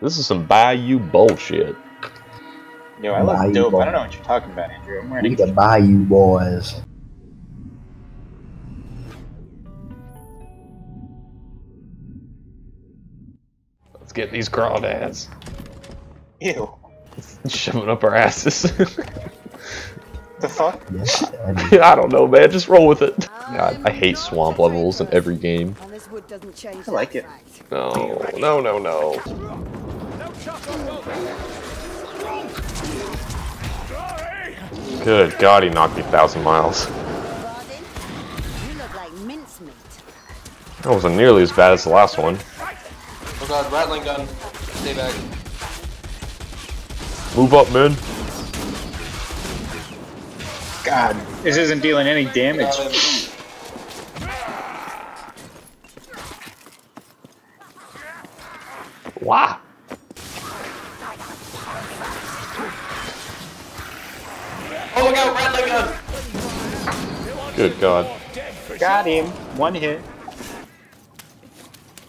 This is some Bayou bullshit. Yo, I look Bayou dope. boy. I don't know what you're talking about, Andrew. I'm wearing We a the Bayou boys. Let's get these crawdads. Ew. Shoving up our asses. The fuck? Yes, I don't know, man. Just roll with it. God, I hate swamp levels in every game. And this wood doesn't change I like it. No, no, no, no. Good God, he knocked me a thousand miles. Bardin, you look like mincemeat. That wasn't nearly as bad as the last one. Oh god, ratling gun. Stay back. Move up, man. God, this isn't dealing any damage. Look out! Good God. Got him. One hit.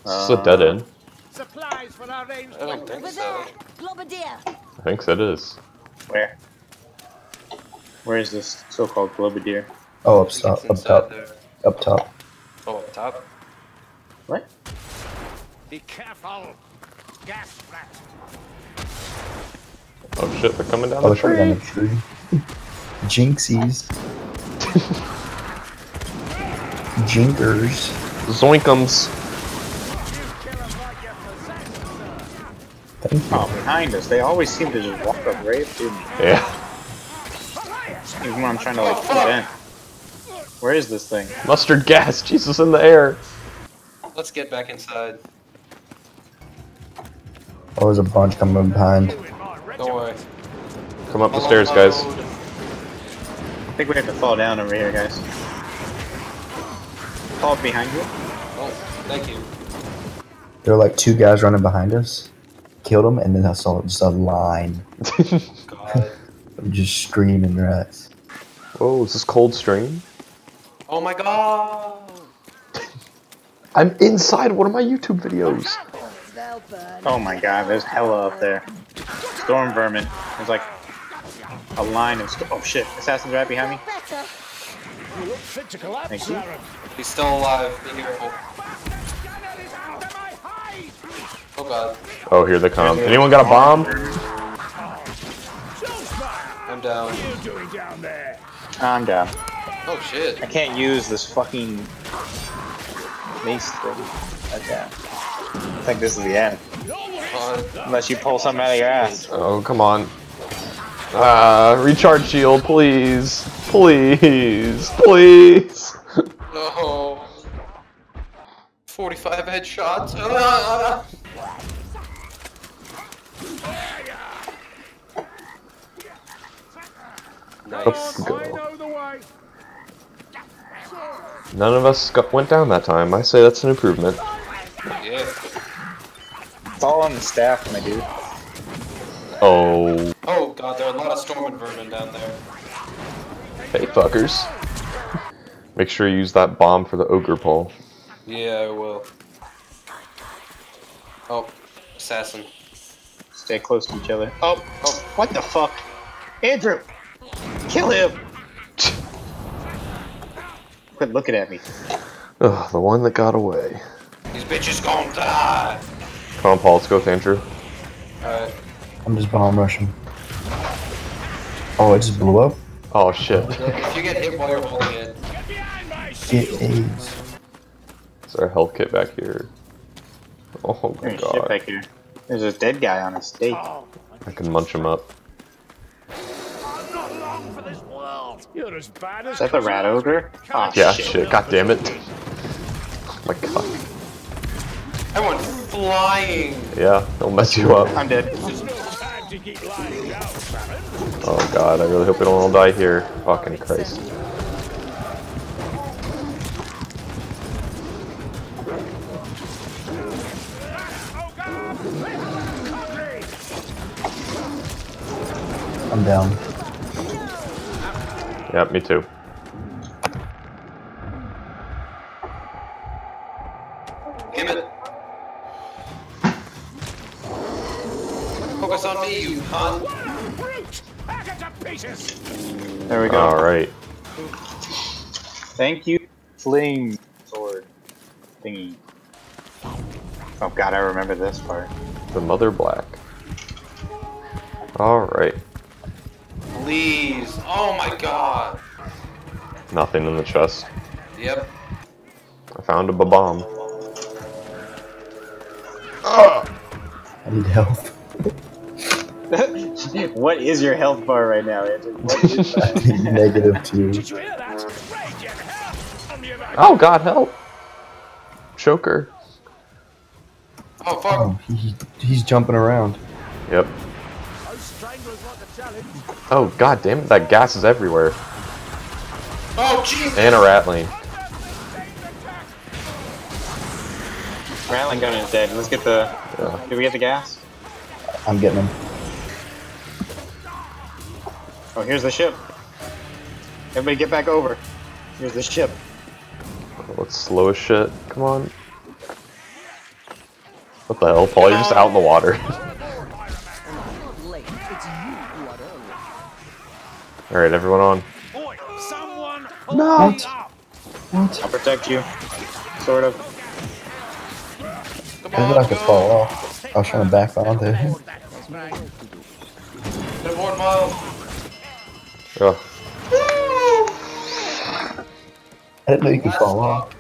This is a dead end. Supplies for our ranged I don't think Over so. there, Globadier. I think so it is. Where? Where is this so-called globadier? Oh, up It's top, up top, there. up top. Oh, up top. What? Be careful. Gas rat. Oh shit, they're coming down Oh, the they're down the tree. Jinxies. Jinkers. Zoinkums. Thank you. Oh, behind us. They always seem to just walk up right to me. Yeah. Even when I'm trying to like prevent. Where is this thing? Mustard gas. Jesus in the air. Let's get back inside. Oh, there's a bunch coming behind. Don't worry. Come up the stairs, on guys. Load. I think we have to fall down over here, guys. Fall behind you. Oh, thank you. There were like two guys running behind us. Killed them, and then I saw just a line God. of just screaming rats. Whoa, is this cold stream? Oh my god! I'm inside one of my YouTube videos. Oh my god, there's hella up there. Storm vermin. There's like a line of. Oh shit! Assassin's right behind me. Better. You look fit to collapse, Thank you. Aaron. He's still alive. Be careful. Scanner is under my hide. Oh god. Oh, here they come. Anyone got a bomb? I'm down. what are you doing down there? I'm down. Oh shit. I can't use this fucking mace thing. Okay. I think this is the end. Unless you pull something out of your ass. Oh, come on. Ah, recharge shield, please. Please. Please. No. 45 headshots. Ah! Let's go. I know the way. None of us got, went down that time. I say that's an improvement. Yeah. It's all on the staff, my dude. Oh, Oh god, there are a lot of storm and vermin down there. hey fuckers. Make sure you use that bomb for the ogre pole. Yeah, I will. Oh, assassin. Stay close to each other. Oh, oh, what the fuck? Andrew! Kill him! Quit looking at me. Ugh, the one that got away. These bitches gonna die! Come on, Paul, let's go with Andrew. Alright. I'm just bomb rushing. Oh, it just blew up? Oh shit. If you get hit while you're holding it, Get AIDS. Is there a health kit back here? Oh my There's shit god. back here. There's a dead guy on a stake. I can munch him up. I'm not long for this world. You're as bad as. Is that the rat ogre? Oh, Yeah, shit. shit. God damn it. Oh my god. I went flying! Yeah, they'll mess you up. I'm dead. Oh god, I really hope we don't all die here. Fucking Christ. I'm down. Yep, me too. Hack it to pieces! There we go. Alright. Thank you, fling sword thingy. Oh god, I remember this part. The Mother Black. Alright. Please. Oh my god. Nothing in the chest. Yep. I found a bomb. Ah! I need help. what is your health bar right now, Andrew? What is I need that? negative two. Did you hear that? Raging hell! Tell me about Oh god, help! Choker. Oh fuck. Oh, he, he's jumping around. Yep. Those stranglers want the challenge. Oh god damn it, that gas is everywhere. Oh jeez. And a ratling. Rattling gun is dead. Let's get the. Yeah. Did we get the gas? I'm getting him. Oh, here's the ship. Everybody get back over. Here's the ship. Oh, Let's slow as shit. Come on. What the hell, Paul? You're just out in the water. Alright, everyone on. No. hold me up! What? I'll protect you. Sort of. I on, thought I could fall off. I was trying to back onto him. Get aboard, Miles. Ugh. I didn't know you could fall off.